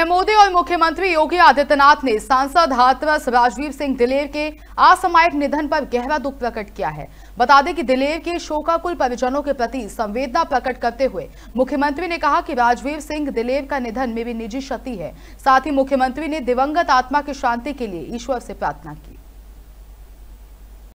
PM Modi और मुख्यमंत्री योगी आदित्यनाथ ने सांसद हाथरस राजवीर सिंह दिलेर के असामयिक निधन पर गहरा दुख प्रकट किया है। बता दें कि दिलेर के शोकाकुल परिजनों के प्रति संवेदना प्रकट करते हुए मुख्यमंत्री ने कहा कि राजवीर सिंह दिलेर का निधन मेरी निजी क्षति है। साथ ही मुख्यमंत्री ने दिवंगत आत्मा की शांति के लिए ईश्वर से प्रार्थना की।